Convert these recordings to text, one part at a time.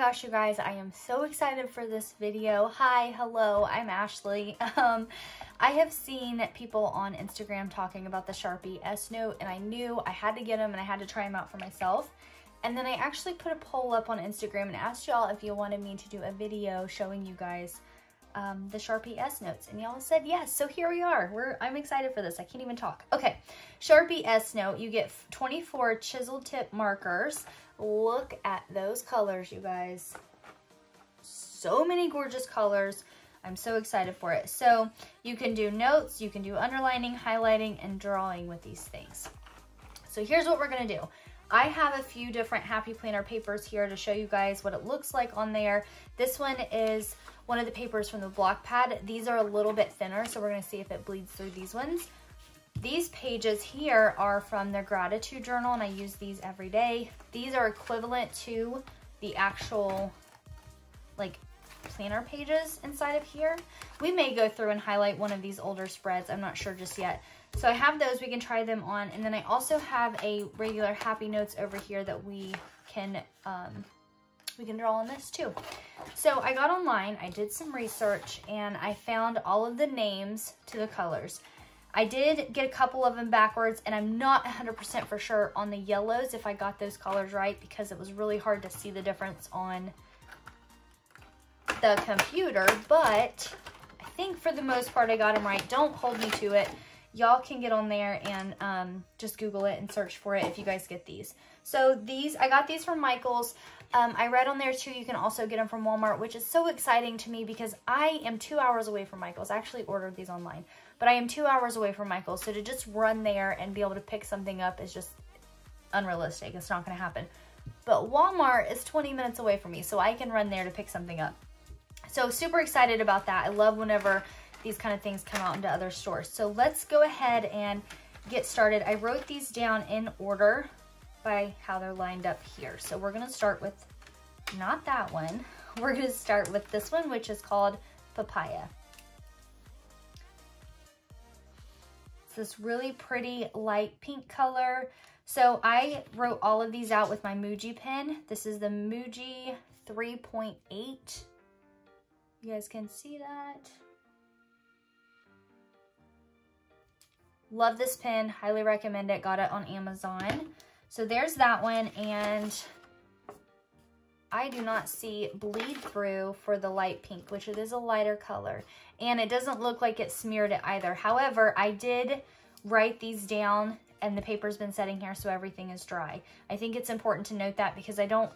gosh, you guys, I am so excited for this video. Hi, hello, I'm Ashley. Um, I have seen people on Instagram talking about the Sharpie S-Note and I knew I had to get them and I had to try them out for myself. And then I actually put a poll up on Instagram and asked y'all if you wanted me to do a video showing you guys um, the Sharpie S Notes and y'all said yes. So here we are. We're I'm excited for this. I can't even talk. Okay, Sharpie S Note. You get 24 chisel tip markers. Look at those colors, you guys. So many gorgeous colors. I'm so excited for it. So you can do notes, you can do underlining, highlighting, and drawing with these things. So here's what we're gonna do. I have a few different Happy Planner papers here to show you guys what it looks like on there. This one is one of the papers from the block pad. These are a little bit thinner, so we're gonna see if it bleeds through these ones. These pages here are from their gratitude journal, and I use these every day. These are equivalent to the actual like planner pages inside of here. We may go through and highlight one of these older spreads. I'm not sure just yet. So I have those, we can try them on. And then I also have a regular Happy Notes over here that we can um, we can draw on this too. So I got online, I did some research, and I found all of the names to the colors. I did get a couple of them backwards, and I'm not 100% for sure on the yellows if I got those colors right because it was really hard to see the difference on the computer, but I think for the most part I got them right. Don't hold me to it. Y'all can get on there and um, just Google it and search for it if you guys get these. So these, I got these from Michael's. Um, I read on there too, you can also get them from Walmart, which is so exciting to me because I am two hours away from Michael's. I actually ordered these online, but I am two hours away from Michael's. So to just run there and be able to pick something up is just unrealistic. It's not going to happen. But Walmart is 20 minutes away from me, so I can run there to pick something up. So super excited about that. I love whenever these kind of things come out into other stores. So let's go ahead and get started. I wrote these down in order by how they're lined up here. So we're gonna start with, not that one, we're gonna start with this one, which is called Papaya. It's this really pretty light pink color. So I wrote all of these out with my Muji pen. This is the Muji 3.8. You guys can see that. Love this pen, highly recommend it. Got it on Amazon. So there's that one, and I do not see bleed through for the light pink, which it is a lighter color. And it doesn't look like it smeared it either. However, I did write these down and the paper's been setting here so everything is dry. I think it's important to note that because I don't,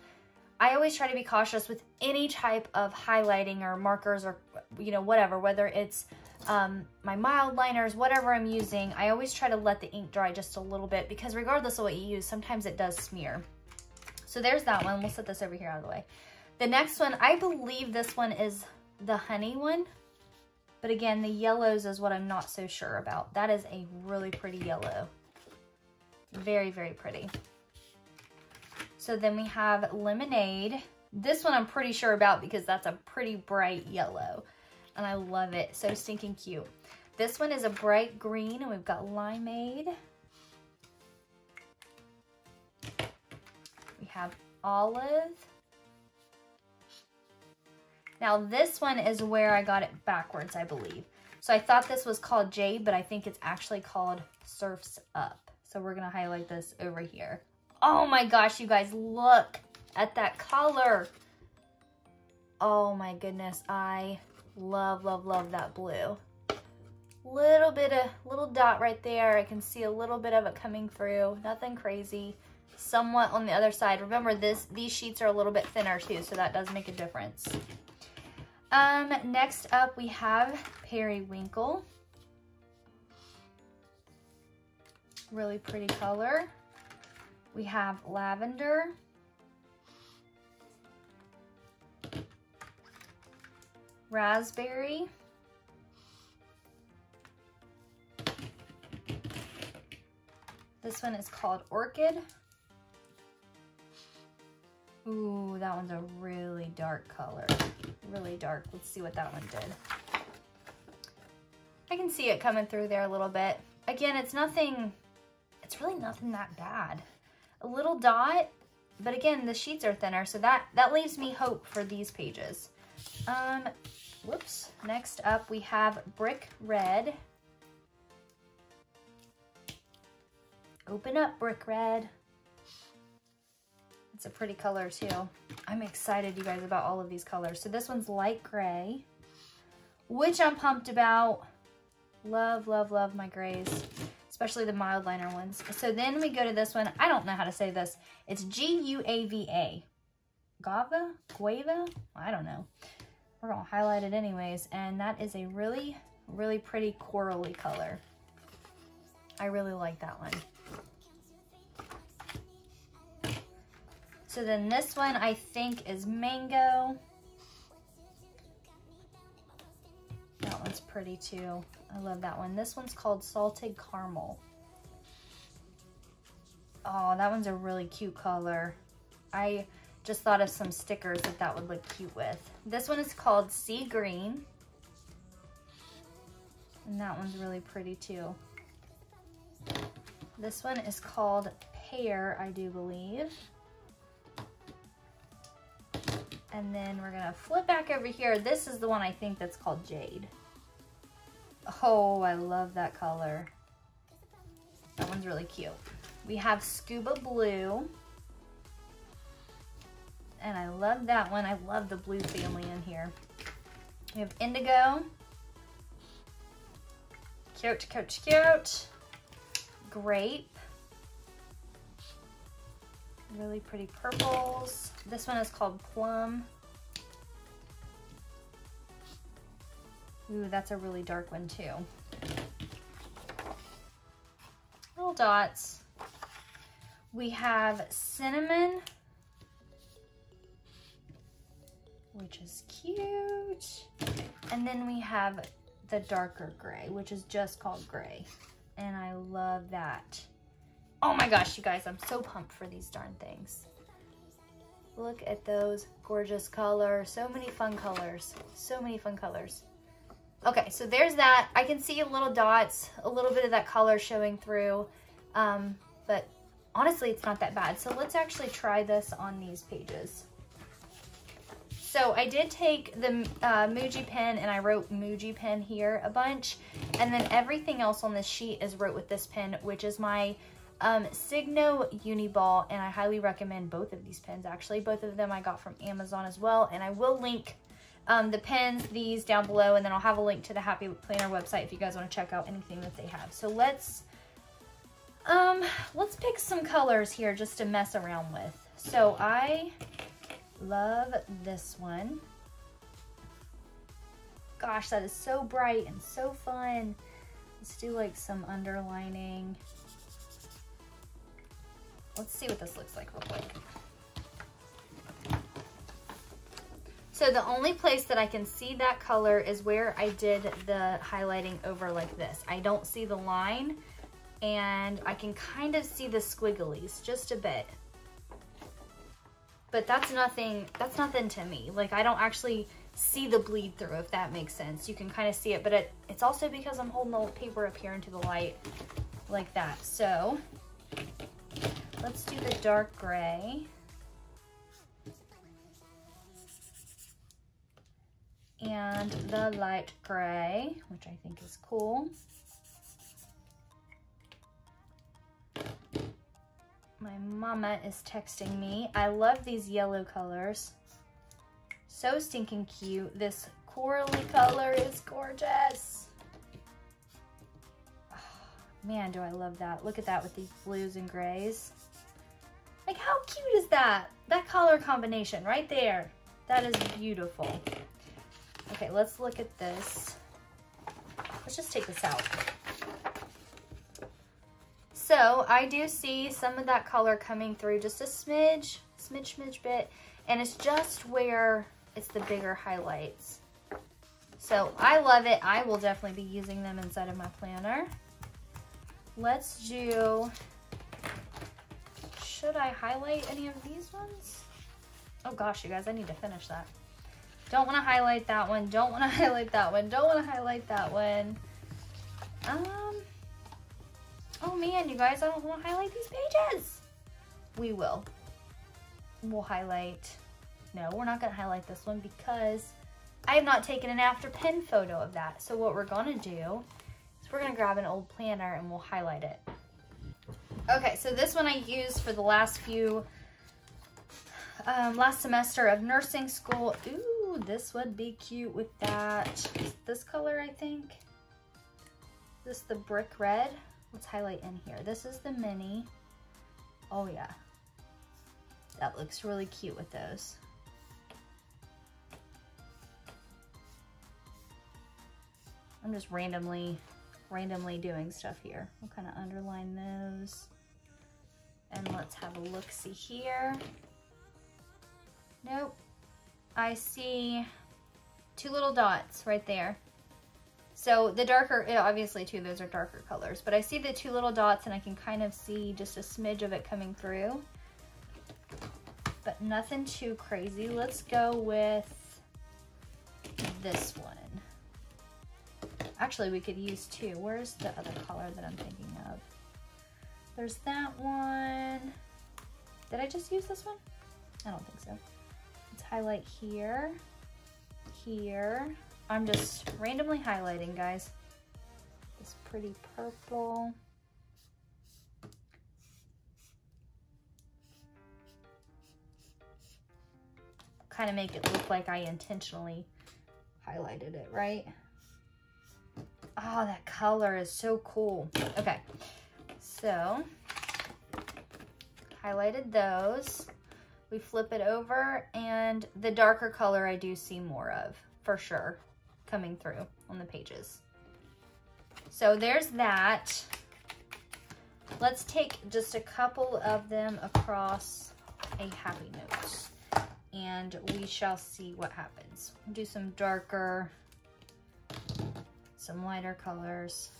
I always try to be cautious with any type of highlighting or markers or, you know, whatever, whether it's um, my mild liners, whatever I'm using, I always try to let the ink dry just a little bit because regardless of what you use, sometimes it does smear. So there's that one. We'll set this over here out of the way. The next one, I believe this one is the honey one. But again, the yellows is what I'm not so sure about. That is a really pretty yellow. Very, very pretty. So then we have lemonade. This one I'm pretty sure about because that's a pretty bright yellow and I love it. So stinking cute. This one is a bright green and we've got limeade. We have olive. Now this one is where I got it backwards, I believe. So I thought this was called Jade, but I think it's actually called Surfs Up. So we're gonna highlight this over here. Oh my gosh, you guys, look at that color. Oh my goodness, I Love, love, love that blue. Little bit of, little dot right there. I can see a little bit of it coming through. Nothing crazy. Somewhat on the other side. Remember, this these sheets are a little bit thinner too, so that does make a difference. Um, next up, we have Periwinkle. Really pretty color. We have lavender. Raspberry. This one is called Orchid. Ooh, that one's a really dark color. Really dark. Let's see what that one did. I can see it coming through there a little bit. Again, it's nothing, it's really nothing that bad. A little dot, but again, the sheets are thinner, so that, that leaves me hope for these pages. Um, whoops. Next up, we have Brick Red. Open up, Brick Red. It's a pretty color too. I'm excited, you guys, about all of these colors. So this one's light gray, which I'm pumped about. Love, love, love my grays, especially the mild liner ones. So then we go to this one. I don't know how to say this. It's G-U-A-V-A. Gava? Guava? I don't know. We're to highlight it anyways. And that is a really, really pretty corally color. I really like that one. So then this one I think is mango. That one's pretty too. I love that one. This one's called salted caramel. Oh, that one's a really cute color. I just thought of some stickers that that would look cute with. This one is called sea green. And that one's really pretty too. This one is called pear, I do believe. And then we're gonna flip back over here. This is the one I think that's called Jade. Oh, I love that color. That one's really cute. We have Scuba Blue. And I love that one. I love the blue family in here. We have Indigo. Cute, cute, cute. Grape really pretty purples. This one is called Plum. Ooh, that's a really dark one too. Little dots. We have Cinnamon, which is cute. And then we have the darker gray, which is just called gray. And I love that. Oh my gosh, you guys, I'm so pumped for these darn things. Look at those gorgeous colors. So many fun colors. So many fun colors. Okay, so there's that. I can see little dots, a little bit of that color showing through. Um, but honestly, it's not that bad. So let's actually try this on these pages. So I did take the uh, Muji pen and I wrote Muji pen here a bunch. And then everything else on this sheet is wrote with this pen, which is my um, Signo Uniball, and I highly recommend both of these pens, actually. Both of them I got from Amazon as well, and I will link um, the pens, these down below, and then I'll have a link to the Happy Planner website if you guys want to check out anything that they have. So let's, um, let's pick some colors here just to mess around with. So I love this one. Gosh, that is so bright and so fun. Let's do like some underlining. Let's see what this looks like real quick. So the only place that I can see that color is where I did the highlighting over like this. I don't see the line and I can kind of see the squigglies just a bit. But that's nothing, that's nothing to me. Like I don't actually see the bleed through if that makes sense. You can kind of see it, but it, it's also because I'm holding the paper up here into the light like that. So Let's do the dark gray. And the light gray, which I think is cool. My mama is texting me. I love these yellow colors. So stinking cute. This corally color is gorgeous. Oh, man, do I love that. Look at that with these blues and grays. Like how cute is that? That color combination right there. That is beautiful. Okay, let's look at this. Let's just take this out. So I do see some of that color coming through just a smidge, smidge, smidge bit. And it's just where it's the bigger highlights. So I love it. I will definitely be using them inside of my planner. Let's do should I highlight any of these ones? Oh gosh, you guys, I need to finish that. Don't want to highlight that one. Don't want to highlight that one. Don't want to highlight that one. Um, oh man, you guys, I don't want to highlight these pages. We will. we'll highlight, no, we're not gonna highlight this one because I have not taken an after pin photo of that. So what we're gonna do is we're gonna grab an old planner and we'll highlight it. Okay, so this one I used for the last few, um, last semester of nursing school. Ooh, this would be cute with that. This color, I think. This the brick red. Let's highlight in here. This is the mini. Oh yeah. That looks really cute with those. I'm just randomly, randomly doing stuff here. We'll kind of underline those. And let's have a look-see here. Nope. I see two little dots right there. So the darker, obviously too, those are darker colors, but I see the two little dots and I can kind of see just a smidge of it coming through, but nothing too crazy. Let's go with this one. Actually, we could use two. Where's the other color that I'm thinking of? There's that one. Did I just use this one? I don't think so. Let's highlight here, here, I'm just randomly highlighting, guys. This pretty purple. Kind of make it look like I intentionally highlighted it, right? Oh, that color is so cool. Okay, so highlighted those. We flip it over and the darker color I do see more of for sure coming through on the pages. So there's that. Let's take just a couple of them across a happy note and we shall see what happens. Do some darker, some lighter colors.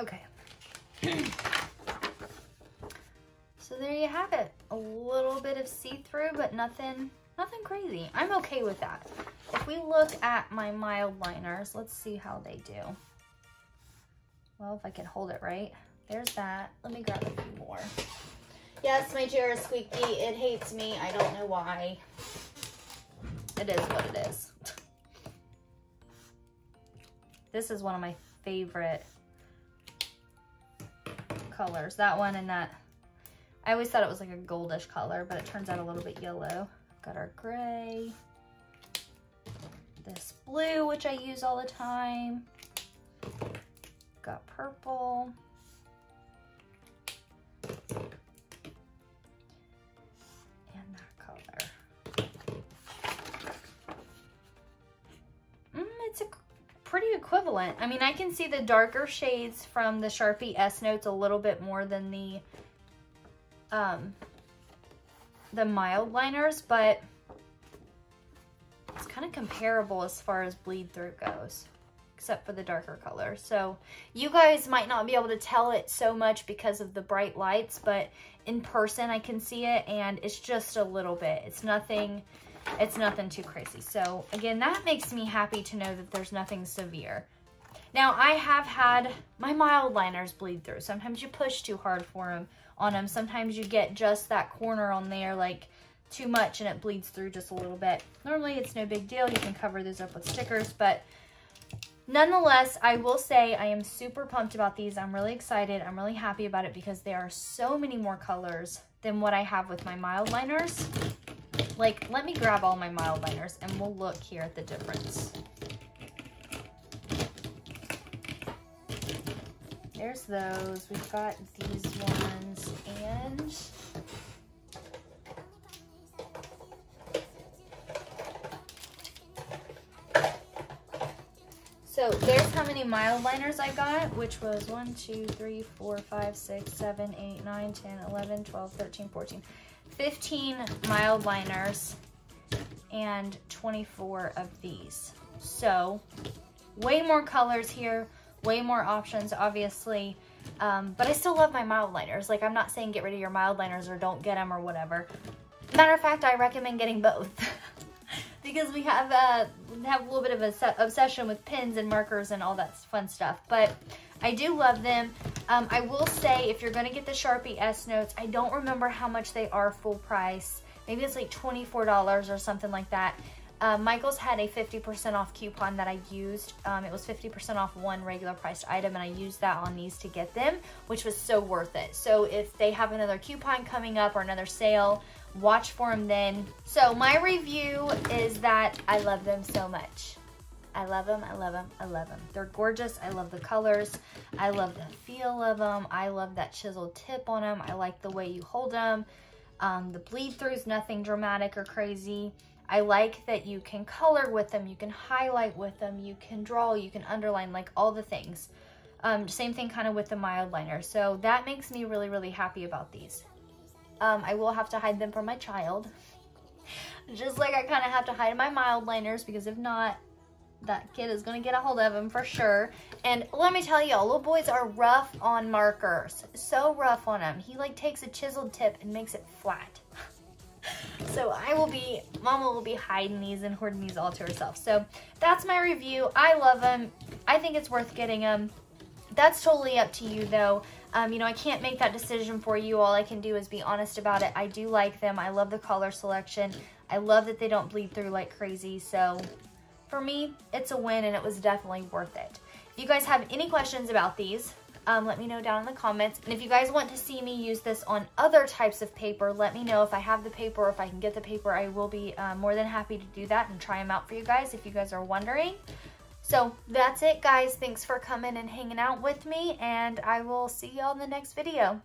Okay. so there you have it. A little bit of see-through, but nothing, nothing crazy. I'm okay with that. If we look at my mild liners, let's see how they do. Well, if I can hold it right. There's that. Let me grab a few more. Yes, my chair is squeaky. It hates me. I don't know why. It is what it is. This is one of my favorite colors. That one and that. I always thought it was like a goldish color, but it turns out a little bit yellow. Got our gray. This blue, which I use all the time. Got purple. Equivalent. I mean, I can see the darker shades from the Sharpie S Notes a little bit more than the um, the mild liners, but it's kind of comparable as far as bleed through goes, except for the darker color. So you guys might not be able to tell it so much because of the bright lights, but in person I can see it and it's just a little bit. It's nothing it's nothing too crazy. So again, that makes me happy to know that there's nothing severe. Now I have had my mild liners bleed through. Sometimes you push too hard for them on them. Sometimes you get just that corner on there like too much and it bleeds through just a little bit. Normally it's no big deal. You can cover those up with stickers, but nonetheless, I will say I am super pumped about these. I'm really excited. I'm really happy about it because there are so many more colors than what I have with my mild liners. Like, let me grab all my mild liners and we'll look here at the difference. There's those. We've got these ones and So there's how many mild liners I got, which was 1, 2, 3, 4, 5, 6, 7, 8, 9, 10, 11, 12, 13, 14. 15 mild liners and 24 of these. So way more colors here, way more options, obviously. Um, but I still love my mild liners. Like, I'm not saying get rid of your mild liners or don't get them or whatever. Matter of fact, I recommend getting both. because we have, uh, have a little bit of an obsession with pens and markers and all that fun stuff. But I do love them. Um, I will say, if you're to get the Sharpie S Notes, I don't remember how much they are full price. Maybe it's like $24 or something like that. Uh, Michael's had a 50% off coupon that I used. Um, it was 50% off one regular priced item and I used that on these to get them, which was so worth it. So if they have another coupon coming up or another sale, watch for them then. So my review is that I love them so much. I love them, I love them, I love them. They're gorgeous, I love the colors, I love the feel of them, I love that chiseled tip on them, I like the way you hold them. Um, the bleed through is nothing dramatic or crazy. I like that you can color with them, you can highlight with them, you can draw, you can underline, like all the things. Um, same thing kind of with the mild liner. So that makes me really, really happy about these. Um, I will have to hide them from my child. Just like I kind of have to hide my mild liners because if not, that kid is going to get a hold of them for sure. And let me tell y'all, little boys are rough on markers. So rough on them. He like takes a chiseled tip and makes it flat. so I will be, Mama will be hiding these and hoarding these all to herself. So that's my review. I love them. I think it's worth getting them. That's totally up to you though. Um, you know, I can't make that decision for you. All I can do is be honest about it. I do like them. I love the color selection. I love that they don't bleed through like crazy. So for me, it's a win and it was definitely worth it. If you guys have any questions about these, um, let me know down in the comments. And if you guys want to see me use this on other types of paper, let me know if I have the paper or if I can get the paper. I will be uh, more than happy to do that and try them out for you guys if you guys are wondering. So that's it, guys. Thanks for coming and hanging out with me, and I will see y'all in the next video.